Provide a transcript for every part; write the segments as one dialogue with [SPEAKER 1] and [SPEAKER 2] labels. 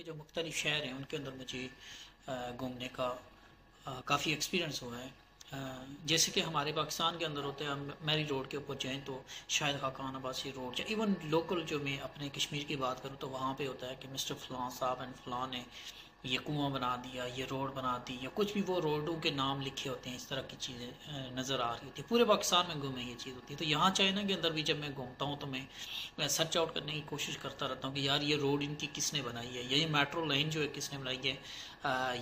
[SPEAKER 1] کے جو مختلف شہر ہیں، ان کے اندر مجھے گھومنے کا کافی ایکسپیرینس ہوا ہے۔ جیسے کہ ہمارے پاکستان کے اندر ہوتے ہیں میری روڈ کے اوپر جائیں تو شاید خاقان عباسی روڈ جائیں ایون لوکل جو میں اپنے کشمیر کی بات کروں تو وہاں پہ ہوتا ہے کہ مسٹر فلان صاحب اینڈ فلان نے یہ کنواں بنا دیا، یہ روڈ بنا دی، یا کچھ بھی وہ روڈوں کے نام لکھے ہوتے ہیں، اس طرح کی چیزیں نظر آ رہی ہوتی ہیں۔ پورے پاکستان میں گھومیں یہ چیز ہوتی ہے۔ تو یہاں چائنا کے اندر بھی جب میں گھومتا ہوں تو میں سرچ آؤٹ کرنے کی کوشش کرتا رہتا ہوں کہ یار یہ روڈ ان کی کس نے بنائی ہے، یا یہ میٹرو لائن جو ہے کس نے بنائی ہے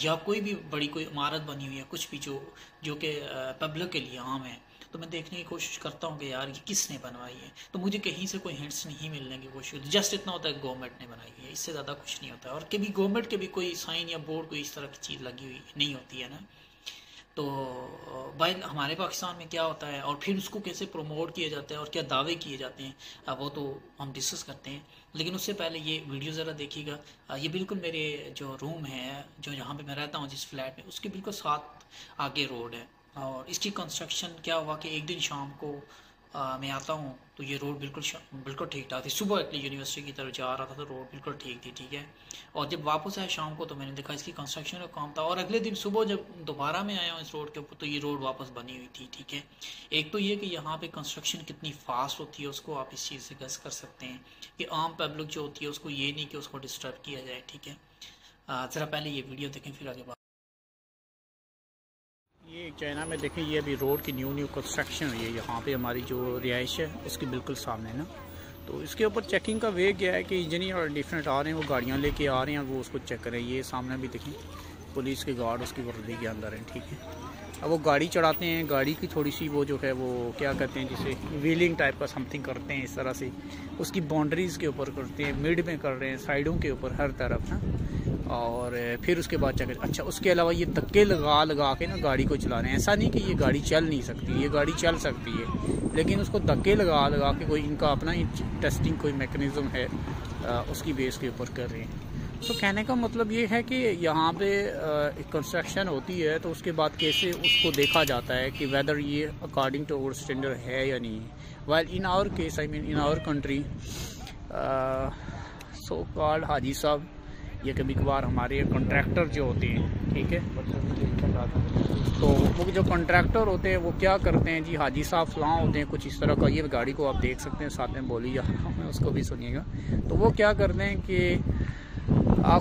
[SPEAKER 1] یا کوئی بھی بڑی کوئی عمارت بنی ہوئی ہے کچھ بھی جو جو کہ پبلک کے لیے عام ہے۔ تو میں دیکھنے کی کوشش کرتا ہوں کہ یار یہ کس نے بنوائی ہے؟ تو مجھے کہیں سے کوئی ہنٹس نہیں ملنے کی کوشش ہوتی جسٹ اتنا ہوتا ہے گورنمنٹ نے بنائی ہے، اس سے زیادہ کچھ نہیں ہوتا۔ ہے اور کبھی گورنمنٹ کے بھی کوئی سائن یا بورڈ کوئی اس طرح کی چیز لگی ہوئی نہیں ہوتی ہے نا؟ تو بھائی، ہمارے پاکستان میں کیا ہوتا ہے؟ اور پھر اس کو کیسے پروموٹ کیا جاتا ہے اور کیا دعوے کیے جاتے ہیں؟ وہ تو ہم ڈسکس کرتے ہیں۔ لیکن اس سے پہلے یہ ویڈیو ذرا دیکھیے گا۔ یہ بالکل میرے جو روم ہے، جو جہاں پہ میں رہتا ہوں، جس فلیٹ میں، اس کے بالکل ساتھ آگے روڈ ہے۔ اور اس کی کنسٹرکشن کیا ہوا کہ ایک دن شام کو میں آتا ہوں تو یہ روڈ بالکل بالکل ٹھیک ٹھاک تھی۔ صبح ایٹلی یونیورسٹی کی طرف جا رہا تھا تو روڈ بالکل ٹھیک تھی، ٹھیک ہے۔ اور جب واپس آیا شام کو تو میں نے دیکھا اس کی کنسٹرکشن کا کام تھا۔ اور اگلے دن صبح جب دوبارہ میں آیا ہوں اس روڈ کے اوپر تو یہ روڈ واپس بنی ہوئی تھی، ٹھیک ہے۔ ایک تو یہ کہ یہاں پہ کنسٹرکشن کتنی فاسٹ ہوتی ہے، اس کو آپ اس چیز سے گس کر سکتے ہیں کہ عام پبلک جو ہوتی ہے اس کو یہ نہیں کہ اس کو ڈسٹرب کیا جائے، ٹھیک ہے۔ ذرا پہلے یہ ویڈیو دیکھیں، پھر آگے بات چائنا میں دیکھیں، یہ ابھی روڈ کی نیو نیو کنسٹرکشن ہوئی ہے۔ یہاں پہ ہماری جو رہائش ہے، اس کی بالکل سامنے نا۔ تو اس کے اوپر چیکنگ کا وے کیا ہے کہ انجینئر ڈیفرنٹ آ رہے ہیں، وہ گاڑیاں لے کے آ رہے ہیں، وہ اس کو چیک کریں۔ یہ سامنے بھی دیکھیں پولیس کے گارڈ اس کی وردی کے اندر ہیں، ٹھیک ہے۔ اب وہ گاڑی چڑھاتے ہیں، گاڑی کی تھوڑی سی وہ جو ہے، وہ کیا کہتے ہیں، جسے ویلنگ ٹائپ کا سم تھنگ کرتے ہیں، اس طرح سے۔ اس کی باؤنڈریز کے اوپر کرتے ہیں مڈ میں کر رہے ہیں سائڈوں کے اوپر، ہر طرف نا۔ اور پھر اس کے بعد چکر۔ اچھا اس کے علاوہ یہ تکے لگا لگا کے نا گاڑی کو چلا رہے ہیں۔ ایسا نہیں کہ یہ گاڑی چل نہیں سکتی، یہ گاڑی چل سکتی ہے، لیکن اس کو دھکے لگا لگا کے کوئی ان کا اپنا ہی ٹیسٹنگ کوئی میکنزم ہے اس کی بیس کے اوپر کر رہے ہیں۔ تو کہنے کا مطلب یہ ہے کہ یہاں پہ کنسٹرکشن ہوتی ہے تو اس کے بعد کیسے اس کو دیکھا جاتا ہے کہ ویدر یہ اکارڈنگ ٹو اوور اسٹینڈرڈ ہے یا نہیں۔ Well in our case I mean in our country so card حاجی صاحب یہ کبھی کبھار ہمارے کنٹریکٹر جو ہوتے ہیں، ٹھیک ہے؟ تو وہ جو کنٹریکٹر ہوتے ہیں، وہ کیا کرتے ہیں؟ جی حاجی صاحب فلاں ہوتے ہیں، کچھ اس طرح کا، یہ گاڑی کو آپ دیکھ سکتے ہیں، ساتھ میں بولی جا رہا ہوں اس کو بھی سنیے گا۔ تو وہ کیا کرتے ہیں کہ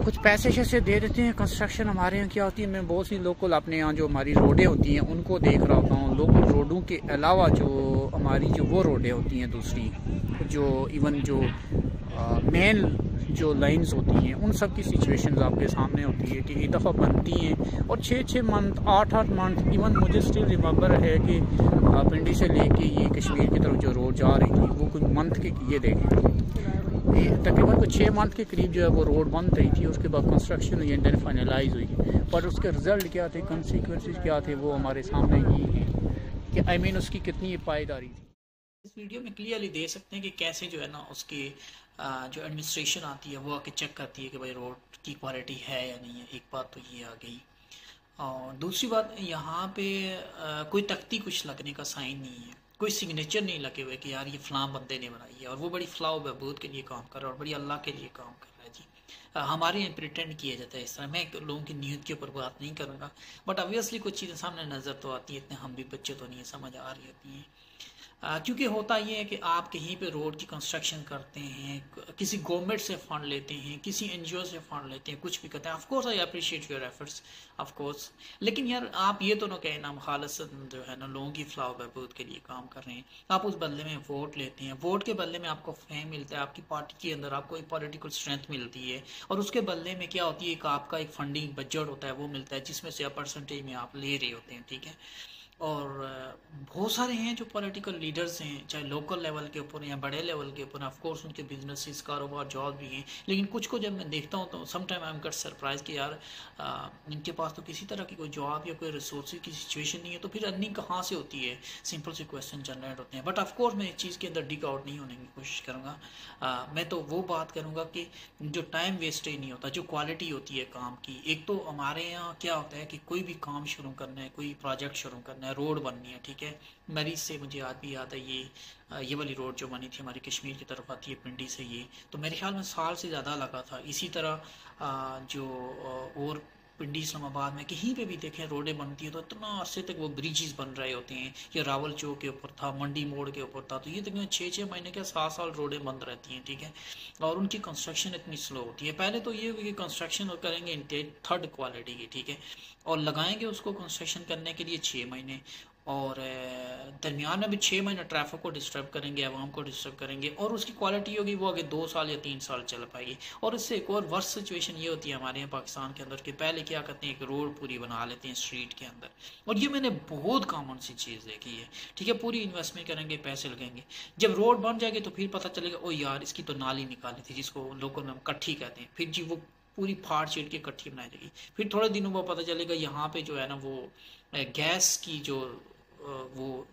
[SPEAKER 1] کچھ پیسے شیسے دے دیتے ہیں کنسٹرکشن ہمارے یہاں کیا ہوتی ہے؟ میں بہت سی لوکل اپنے یہاں جو ہماری روڈیں ہوتی ہیں، ان کو دیکھ رہا ہوتا ہوں۔ لوکل روڈوں کے علاوہ جو ہماری جو وہ روڈیں ہوتی ہیں، دوسری جو ایون جو مین جو لائنز ہوتی ہیں، ان سب کی سچویشنز آپ کے سامنے ہوتی ہے کہ ایک دفعہ بنتی ہیں اور چھ چھ منتھ آٹھ آٹھ منتھ ایون مجھے اسٹل ریمبر ہے کہ پنڈی سے لے کے یہ کشمیر کی طرف جو روڈ جا رہی تھی، وہ کچھ منتھ کے یہ دیکھیں۔ تقریباً کچھ چھ منتھ کے قریب جو ہے وہ روڈ بند رہی تھی، اس کے بعد کنسٹرکشن ہوئی دین فائنلائز ہوئی۔ پر اس کے رزلٹ کیا تھے کنسیکوینسز کیا تھے، وہ ہمارے سامنے ہی ہیں۔ کہ آئی مین اس کی کتنی پائیداری تھی۔ اس ویڈیو میں کلیئرلی دیکھ سکتے ہیں کہ کیسے جو ہے نا اس کی جو ایڈمنسٹریشن آتی ہے وہ آ کے چیک کرتی ہے کہ بھائی روڈ کی کوالٹی ہے یا نہیں ہے۔ ایک بات تو یہ آ گئی۔ اور دوسری بات، یہاں پہ کوئی تختی کچھ لگنے کا سائن نہیں ہے۔ کوئی سگنیچر نہیں لگے ہوئے کہ یار یہ فلاں بندے نے بنائی ہے اور وہ بڑی فلاح و بہبود کے لیے کام کر رہا ہے اور بڑی اللہ کے لیے کام کر رہا ہے۔ جی۔ ہمارے یہاں پریٹینڈ کیا جاتا ہے اس طرح۔ میں لوگوں کی نیت کے اوپر بات نہیں کروں گا۔ بٹ آبویسلی کچھ چیزیں سامنے نظر تو آتی ہے اتنے ہم بھی بچے تو نہیں سمجھ آ رہی ہوتی ہیں۔ کیونکہ ہوتا یہ ہے کہ آپ کہیں پہ روڈ کی کنسٹرکشن کرتے ہیں، کسی گورنمنٹ سے فنڈ لیتے ہیں، کسی این جی او سے فنڈ لیتے ہیں، کچھ بھی کرتے ہیں of course I appreciate your efforts of course لیکن یار آپ یہ تو نہ کہیں نا خالص جو ہے نا، لوگوں کی فلاح بہبود کے لیے کام کر رہے ہیں۔ آپ اس بدلے میں ووٹ لیتے ہیں۔ ووٹ کے بدلے میں آپ کو فہم ملتا ہے، آپ کی پارٹی کے اندر آپ کو ایک پولیٹیکل اسٹرینتھ ملتی ہے۔ اور اس کے بدلے میں کیا ہوتی ہے، ایک آپ کا ایک فنڈنگ بجٹ ہوتا ہے، وہ ملتا ہے، جس میں سے پرسنٹیج میں آپ لے رہے ہوتے ہیں، ٹھیک ہے؟ اور بہت سارے ہیں جو پولیٹیکل لیڈرز ہیں، چاہے لوکل لیول کے اوپر یا بڑے لیول کے اوپر آف کورس ان کے بزنسز کاروبار جاب بھی ہیں، لیکن کچھ کو جب میں دیکھتا ہوں تو some time I am get surprise کہ یار ان کے پاس تو کسی طرح کی کوئی جاب یا کوئی ریسورسز کی سچویشن نہیں ہے، تو پھر ارننگ کہاں سے ہوتی ہے؟ سمپل سے کویشچن جنریٹ ہوتے ہیں. بٹ آف کورس میں اس چیز کے اندر ڈگ آؤٹ نہیں ہونے کی کوشش کروں گا. میں تو وہ بات کروں گا کہ جو ٹائم ویسٹیج نہیں ہوتا، جو کوالٹی ہوتی ہے کام کی. ایک تو ہمارے یہاں کیا ہوتا ہے کہ کوئی بھی کام شروع کرنا ہے، کوئی پروجیکٹ شروع کرنا ہے بننا ہے روڈ بننی ہے، ٹھیک ہے؟ مریض سے مجھے آج بھی یاد ہے، یہ یہ والی روڈ جو بنی تھی ہماری کشمیر کی طرف آتی ہے، پنڈی سے یہ۔ تو میرے خیال میں سال سے زیادہ لگا تھا۔ اسی طرح جو اور پنڈی اسلام آباد میں کہیں پہ بھی دیکھیں روڈیں بنتی ہیں تو اتنا عرصے تک وہ بریجز بن رہے ہوتے ہیں، یہ راول چوک کے اوپر تھا، منڈی موڑ کے اوپر تھا، تو یہ تقریباً چھ چھ مہینے کے سات سال روڈیں بند رہتی ہیں، ٹھیک ہے؟ اور ان کی کنسٹرکشن اتنی سلو ہوتی ہے۔ پہلے تو یہ کہ کنسٹرکشن کریں گے تھرڈ کوالٹی کی، ٹھیک ہے؟ اور لگائیں گے اس کو کنسٹرکشن کرنے کے لیے چھ مہینے۔ اور درمیان میں بھی چھ مہینے ٹریفک کو ڈسٹرب کریں گے، عوام کو ڈسٹرب کریں گے، اور اس کی کوالٹی ہوگی وہ آگے دو سال یا تین سال چل پائے گی۔ اور اس سے ایک اور ورس سچویشن یہ ہوتی ہے ہمارے یہاں پاکستان کے اندر کہ پہلے کیا کرتے ہیں، ایک روڈ پوری بنا لیتے ہیں اسٹریٹ کے اندر۔ اور یہ میں نے بہت کامن سی چیز دیکھی ہے، ٹھیک ہے، پوری انویسٹمنٹ کریں گے، پیسے لگیں گے۔ جب روڈ بن جائے گی تو پھر پتہ چلے گا او یار، اس کی تو نالی نکالی تھی جس کو لوگوں میں ہم کٹھی کہتے ہیں۔ پھر جی وہ پوری پھاڑ چیٹ کے کٹھی بنائی جائے گی۔ پھر تھوڑے دنوں میں پتہ چلے گا، یہاں پہ جو ہے نا وہ گیس کی جو وہ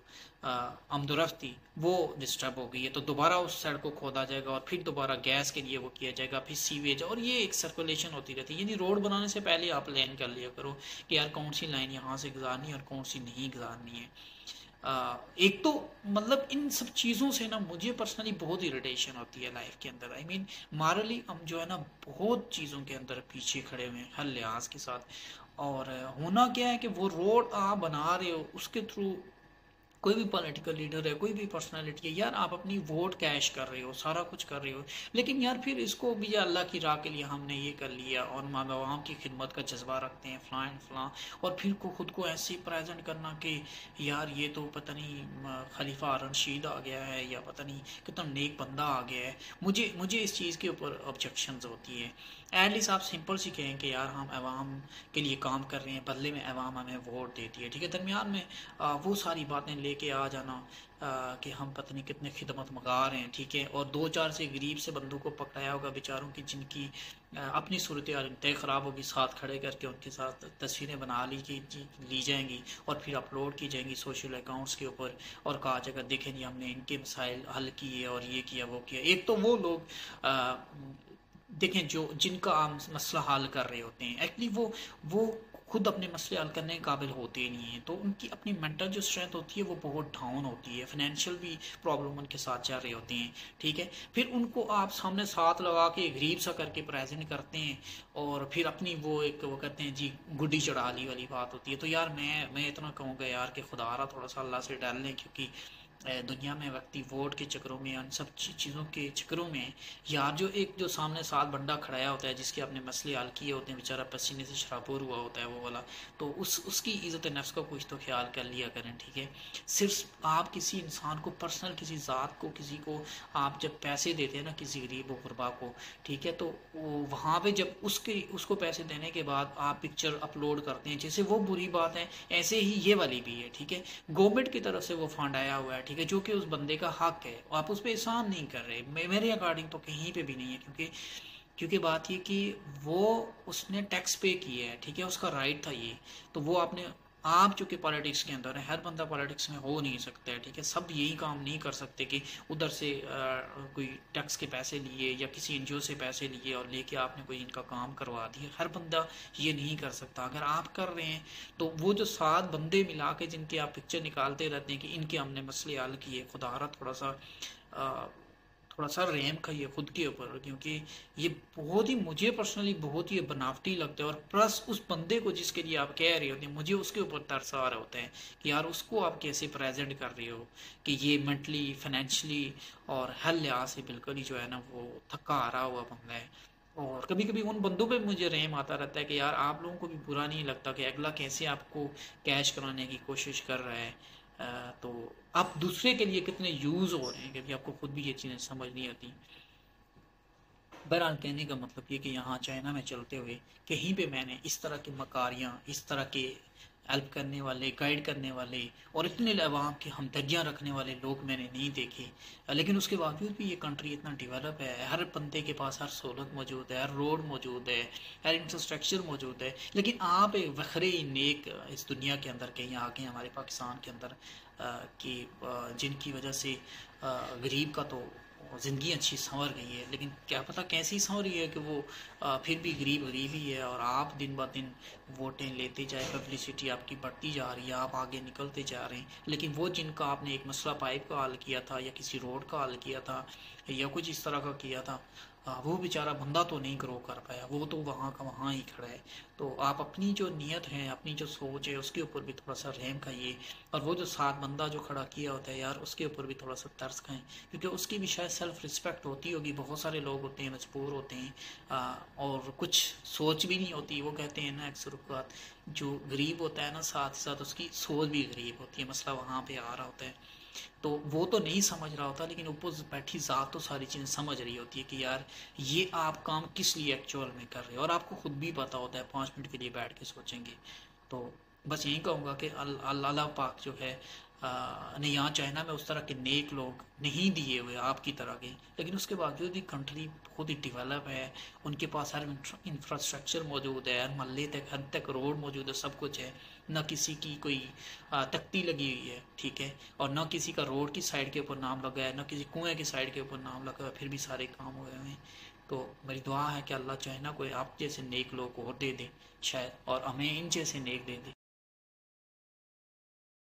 [SPEAKER 1] آمد و رفت تھی، وہ ڈسٹرب ہو گئی ہے۔ تو دوبارہ اس سائڈ کو کھودا جائے گا اور پھر دوبارہ گیس کے لیے وہ کیا جائے گا، پھر سیویج اور یہ ایک سرکولیشن ہوتی رہتی ہے۔ یعنی روڈ بنانے سے پہلے آپ لائن کر لیا کرو کہ یار کون سی لائن یہاں سے گزارنی ہے اور کون سی نہیں گزارنی ہے۔ ایک تو مطلب ان سب چیزوں سے نا مجھے پرسنلی بہت اریٹیشن ہوتی ہے لائف کے اندر. آئی مین مارلی ہم جو ہے نا بہت چیزوں کے اندر پیچھے کھڑے ہوئے ہیں، ہر لحاظ کے ساتھ. اور ہونا کیا ہے کہ وہ روڈ آپ بنا رہے ہو، اس کے تھرو کوئی بھی پولیٹیکل لیڈر ہے، کوئی بھی پرسنالٹی ہے، یار آپ اپنی ووٹ کیش کر رہے ہو، سارا کچھ کر رہے ہو، لیکن یار پھر اس کو بھی اللہ کی راہ کے لیے ہم نے یہ کر لیا اور ماں عوام کی خدمت کا جذبہ رکھتے ہیں، فلاں فلاں، اور پھر کو خود کو ایسے پریزنٹ کرنا کہ یار یہ تو پتہ نہیں خلیفہ رنشید آ گیا ہے یا پتہ نہیں کتنا نیک بندہ آ گیا ہے۔ مجھے مجھے اس چیز کے اوپر آبجیکشنز ہوتی ہے ایٹ لیسٹ آپ سمپل سی کہیں کہ یار ہم عوام کے لیے کام کر رہے ہیں، بدلے میں عوام ہمیں ووٹ دیتی ہے، ٹھیک ہے؟ درمیان میں وہ ساری باتیں لے کے آ جانا کہ ہم پتہ نہیں کتنے خدمت مگار ہیں، ٹھیک ہے؟ اور دو چار سے غریب سے بندوں کو پکڑایا ہوگا بیچاروں کی، جن کی اپنی صورت حال انتہائی خراب ہوگی، ساتھ کھڑے کر کے ان کے ساتھ تصویریں بنا لی جی, جی، لی جائیں گی اور پھر اپلوڈ کی جائیں گی سوشل اکاؤنٹس کے اوپر اور کہا جائے گا دیکھیں جی ہم نے ان کے مسائل حل کیے اور یہ کیا، وہ کیا۔ ایک تو وہ لوگ دیکھیں جو، جن کا عام مسئلہ حل کر رہے ہوتے ہیں۔ ایکچولی وہ وہ خود اپنے مسئلے حل کرنے کے قابل ہوتے نہیں ہیں۔ تو ان کی اپنی مینٹل جو اسٹرینتھ ہوتی ہے وہ بہت ڈاؤن ہوتی ہے۔ فائنینشیل بھی پرابلم ان کے ساتھ جا رہے ہوتے ہیں۔ ٹھیک ہے؟ پھر ان کو آپ سامنے ساتھ لگا کے غریب سا کر کے پریزنٹ کرتے ہیں اور پھر اپنی وہ ایک وہ کہتے ہیں جی گڈی چڑھا لی والی بات ہوتی ہے۔ تو یار میں میں اتنا کہوں گا یار کہ خدا رہا تھوڑا سا اللہ سے ڈال لیں کیونکہ دنیا میں وقتی ووٹ کے چکروں میں، ان سب چیزوں کے چکروں میں یار جو ایک جو سامنے ساتھ بندہ کھڑایا ہوتا ہے، جس کے اپنے مسئلے حل کیے ہوتے ہیں، بیچارہ پسینے سے شرابور ہوا ہوتا ہے، وہ والا۔ تو اس اس کی عزت نفس کا کچھ تو خیال کر لیا کریں، ٹھیک ہے؟ صرف آپ کسی انسان کو پرسنل کسی ذات کو، کسی کو آپ جب پیسے دیتے ہیں نا، کسی غریب و غربا کو، ٹھیک ہے؟ تو وہاں پہ جب اس کے اس کو پیسے دینے کے بعد آپ پکچر اپلوڈ کرتے ہیں، جیسے وہ بری بات ہے، ایسے ہی یہ والی بھی ہے، ٹھیک ہے؟ گورنمنٹ کی طرف سے وہ فنڈ آیا ہوا ہے؟ ٹھیک ہے، جو کہ اس بندے کا حق ہے آپ اس پہ احسان نہیں کر رہے۔ میرے اکارڈنگ تو کہیں پہ بھی نہیں ہے، کیونکہ کیونکہ بات یہ کہ وہ اس نے ٹیکس پے کیا ہے، ٹھیک ہے، اس کا رائٹ تھا یہ۔ تو وہ آپ نے آپ چونکہ پالیٹکس کے اندر ہے ہر بندہ پالیٹکس میں ہو نہیں سکتا ہے، ٹھیک ہے؟ سب یہی کام نہیں کر سکتے کہ ادھر سے کوئی ٹیکس کے پیسے لیے یا کسی این جی او سے پیسے لیے اور لے کے آپ نے کوئی ان کا کام کروا دیا۔ ہر بندہ یہ نہیں کر سکتا۔ اگر آپ کر رہے ہیں تو وہ جو سات بندے ملا کے جن کے آپ پکچر نکالتے رہتے ہیں کہ ان کے ہم نے مسئلے حل کیے، خدا رہا تھوڑا سا تھوڑا سا ریم کھائیے خود کے اوپر، کیونکہ یہ بہت ہی مجھے پرسنلی بہت ہی بناوٹی لگتا ہے اور پلس اس بندے کو جس کے لیے آپ کہہ رہے ہوتے ہیں، مجھے اس کے اوپر ترس آ رہے ہوتے ہیں کہ یار اس کو آپ کیسے پریزنٹ کر رہے ہو؟ کہ یہ مینٹلی فائنینشلی اور ہر لحاظ سے بالکل ہی جو ہے نا وہ تھکا آ رہا ہوا بندہ ہے۔ اور کبھی کبھی ان بندوں پہ مجھے رحم آتا رہتا ہے کہ یار آپ لوگوں کو بھی برا نہیں لگتا کہ اگلا کیسے آپ کو کیش کرانے کی کوشش کر رہا ہے۔ تو آپ دوسرے کے لیے کتنے یوز ہو رہے ہیں کیونکہ آپ کو خود بھی یہ چیزیں سمجھ نہیں آتی؟ بہرحال کہنے کا مطلب یہ کہ یہاں چائنا میں چلتے ہوئے کہیں پہ میں نے اس طرح کی مکاریاں، اس طرح کے ہیلپ کرنے والے گائیڈ کرنے والے اور اتنے عوام کے ہمدردیاں رکھنے والے لوگ میں نے نہیں دیکھے۔ لیکن اس کے باوجود بھی یہ کنٹری اتنا ڈیولپ ہے۔ ہر بندے کے پاس ہر سہولت موجود ہے، ہر روڈ موجود ہے، ہر انفراسٹرکچر موجود ہے۔ لیکن آپ ایک وکھرے نیک اس دنیا کے اندر کہیں آ کے ہمارے پاکستان کے اندر کہ جن کی وجہ سے غریب کا تو زندگی اچھی سنور گئی ہے، لیکن کیا پتہ کیسی سنوری ہے کہ وہ پھر بھی غریب غریب ہی ہے اور آپ دن بہ دن ووٹیں لیتے جائے پبلسٹی آپ کی بڑھتی جا رہی ہے، آپ آگے نکلتے جا رہے ہیں۔ لیکن وہ جن کا آپ نے ایک مسئلہ پائپ کا حل کیا تھا یا کسی روڈ کا حل کیا تھا یا کچھ اس طرح کا کیا تھا۔ وہ بیچارہ بندہ تو نہیں گرو کر پایا، وہ تو وہاں کا وہاں ہی کھڑا ہے۔ تو آپ اپنی جو نیت ہے اپنی جو سوچ ہے، اس کے اوپر بھی تھوڑا سا رحم کھائیے اور وہ جو ساتھ بندہ جو کھڑا کیا ہوتا ہے یار، اس کے اوپر بھی تھوڑا سا ترس کھائیں۔ کیونکہ اس کی بھی شاید سیلف رسپیکٹ ہوتی ہوگی، بہت سارے لوگ ہوتے ہیں، مجبور ہوتے ہیں۔ اور کچھ سوچ بھی نہیں ہوتی، وہ کہتے ہیں نا اکثر اوقات، جو غریب ہوتا ہے نا، ساتھ ساتھ اس کی سوچ بھی غریب ہوتی ہے، مسئلہ وہاں پہ آ رہا ہوتا ہے۔ تو وہ تو نہیں سمجھ رہا ہوتا، لیکن اوپر بیٹھی ذات تو ساری چیزیں سمجھ رہی ہوتی ہے کہ یار یہ آپ کام کس لیے ایکچوئل میں کر رہے ہیں اور آپ کو خود بھی پتا ہوتا ہے، پانچ منٹ کے لیے بیٹھ کے سوچیں گے۔ تو بس یہی کہوں گا کہ اللہ پاک جو ہے نہیں، یہاں چائنا میں اس طرح کے نیک لوگ نہیں دیے ہوئے آپ کی طرح کے۔ لیکن اس کے باوجود بھی کنٹری خود ہی ڈیولپ ہے، ان کے پاس ہر انفراسٹرکچر موجود ہے، ہر محلے تک، ہر تک روڈ موجود ہے، سب کچھ ہے۔ نہ کسی کی کوئی تختی لگی ہوئی ہے، ٹھیک ہے؟ اور نہ کسی کا روڈ کی سائڈ کے اوپر نام لگا ہے، نہ کسی کنویں کی سائڈ کے اوپر نام لگا ہے، پھر بھی سارے کام ہوئے ہوئے ہیں۔ تو میری دعا ہے کہ اللہ چاہے نا کوئی آپ جیسے نیک لوگ اور دے دے، شاید، اور ہمیں ان جیسے نیک دے دے۔